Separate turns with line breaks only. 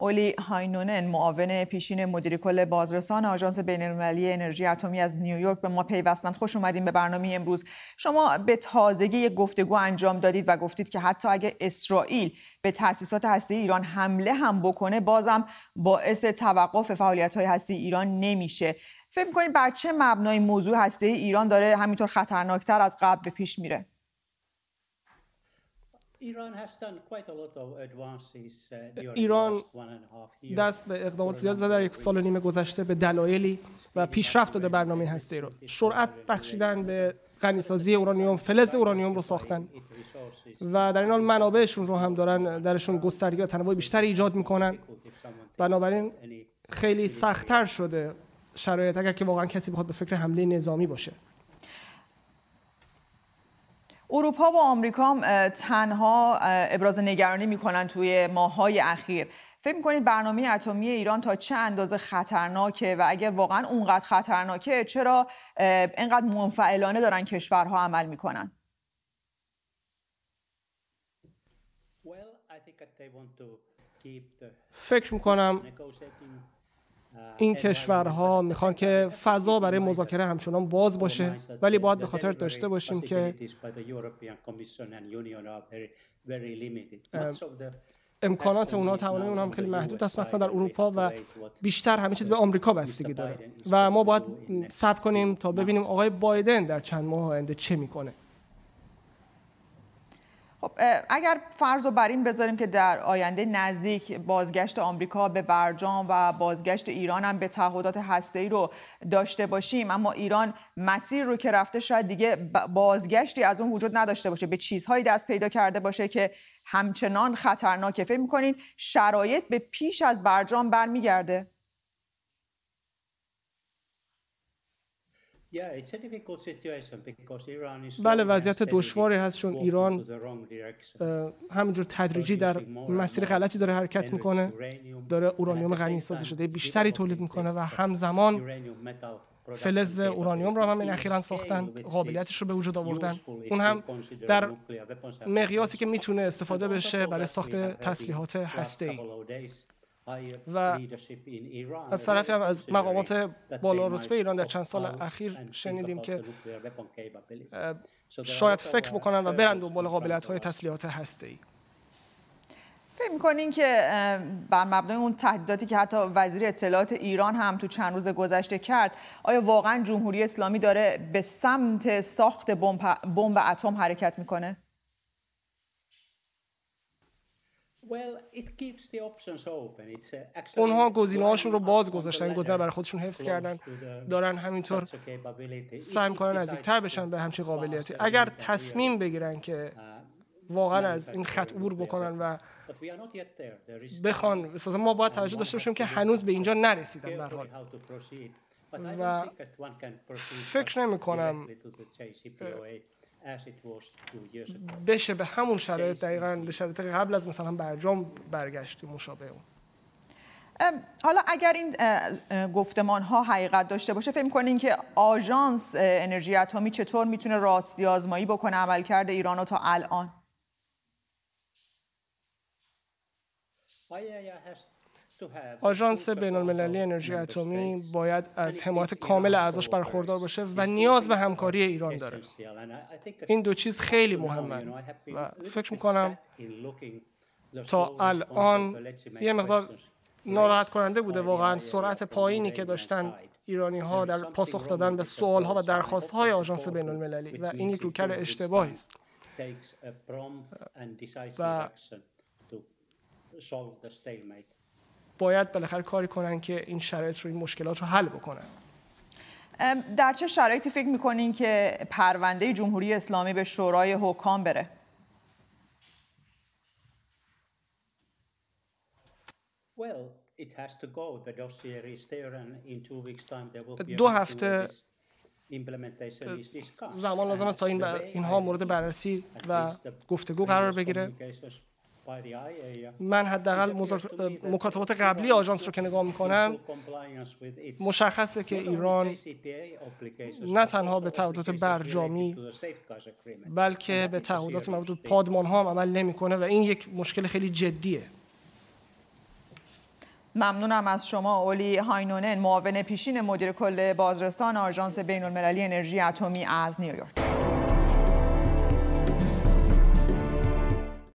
اولی هاینونن معاون پیشین مدیر کل بازرسان آژانس بین‌المللی انرژی اتمی از نیویورک به ما پیوستند. خوش اومدیم به برنامه امروز. شما به تازگی یک گفتگو انجام دادید و گفتید که حتی اگه اسرائیل به تأسیسات هسته ایران حمله هم بکنه بازم باعث توقف فعالیت های هسته ایران نمیشه. فکر می‌کنید بر چه مبنای موضوع هسته ایران داره؟ همینطور خطرناکتر از قبل به پیش میره.
ایران دست به اقدامات زیاد زده در یک سال و نیم گذشته به دلایلی و پیشرفت داده برنامه هسته رو. سرعت بخشیدن به غنیسازی اورانیوم فلز اورانیوم رو ساختن. و در این حال منابعشون رو هم دارن درشون گسترگی و تنوع بیشتری ایجاد می‌کنن. بنابراین خیلی سختتر شده شرایط اگر که واقعا کسی بخواد به فکر حمله نظامی باشه.
اروپا و آمریکا تنها ابراز نگرانی می‌کنن توی ماهای اخیر. فکر می‌کنید برنامه اتمی ایران تا چه اندازه خطرناکه و اگر واقعا اونقدر خطرناکه چرا اینقدر منفعلانه دارن کشورها عمل می‌کنن؟
فکر می‌کنم این کشورها می‌خوان که فضا برای مذاکره همچنان باز باشه ولی باید به خاطر داشته باشیم که امکانات اونها توانایی اونها هم خیلی محدود است. مثلا در اروپا و بیشتر همه چیز به آمریکا بستگی داره. و ما باید صبر کنیم تا ببینیم آقای بایدن در چند ماه آینده چه می‌کنه.
خب اگر فرض رو بر این بذاریم که در آینده نزدیک بازگشت آمریکا به برجام و بازگشت ایران هم به تعهدات هسته‌ای رو داشته باشیم اما ایران مسیر رو که رفته شاید دیگه بازگشتی از اون وجود نداشته باشه به چیزهایی دست پیدا کرده باشه که همچنان خطرناکه. فکر می‌کنین شرایط به پیش از برجام برمیگرده؟
بله وضعیت دشواری هست چون ایران همینجور تدریجی در مسیر غلطی داره حرکت می‌کنه داره اورانیوم غنی سازی شده بیشتری تولید می‌کنه و همزمان فلز اورانیوم رو هم این اخیرا ساختن قابلیتش رو به وجود آوردن. اون هم در مقیاسی که می‌تونه استفاده بشه برای ساخت تسلیحات هسته‌ای. و از طرفی هم از مقامات بالا رتبه ایران در چند سال اخیر شنیدیم که شاید فکر بکنن و برن دنبال قابلیت های تسلیحات هسته ای
فکر می‌کنین که بر مبنای اون تهدیداتی که حتی وزیر اطلاعات ایران هم تو چند روز گذشته کرد آیا واقعا جمهوری اسلامی داره به سمت ساخت بمب اتم حرکت می‌کنه؟
اونها گزینه هاشون رو باز گذاشتن گزینه برای خودشون حفظ کردن. دارن همینطور سعی کنن نزدیکتر بشن به همچین قابلیتی. اگر تصمیم بگیرن که واقعا از این خط عبور بکنن و بخوان. ما باید توجه داشته باشیم که هنوز به اینجا نرسیدن در حال. و فکر نمی کنم بشه به همون شرایط دقیقا به شرایط قبل از مثلا برجام برگشتی مشابه اون.
حالا اگر این گفتمان ها حقیقت داشته باشه فکر کنین که آژانس انرژی اتمی چطور می‌تونه راستی آزمایی بکنه عملکرد ایران تا الان؟
آژانس بین المللی انرژی اتمی باید از حمایت کامل اعضاش برخوردار باشه و نیاز به همکاری ایران داره. این دو چیز خیلی مهمه. و فکر می‌کنم تا الان یه مقدار ناراحت کننده بوده. واقعا سرعت پایینی که داشتن ایرانی ها در پاسخ دادن به سوال ها و درخواست های آژانس بین المللی و این یک روکر اشتباهی است و باید بالاخره کاری کنن که این شرایط رو این مشکلات رو حل بکنن.
در چه شرایطی فکر می‌کنین که پرونده جمهوری اسلامی به شورای حکام بره؟
دو هفته زمان لازم است تا این اینها مورد بررسی و گفتگو قرار بگیره. من حداقل مکاتبات قبلی آژانس رو که نگاه می‌کنم مشخصه که ایران نه تنها به تعهدات برجامی بلکه به تعهدات مربوط به پادمان ها هم عمل نمی‌کنه و این یک مشکل خیلی جدیه.
ممنونم از شما اولی هاینونن معاون پیشین مدیر کل بازرسان آژانس بین المللی انرژی اتمی از نیویورک.